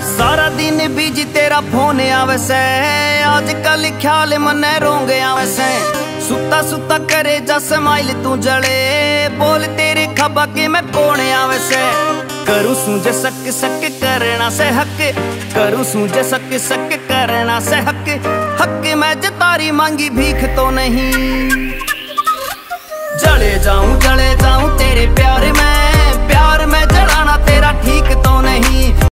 सारा दिन बीजी तेरा फ़ोन आवे से। आजकल ख्याल मन रोंग आवे से। सुता सुता करे जा स्माइल तू जले। बोल तेरे खबा के मैं कौन आवे से। करूँ सूझे सक सक करना से हक। करू सूझे सक सक करना से हक। हक मैं जतारी मांगी भीख तो नहीं।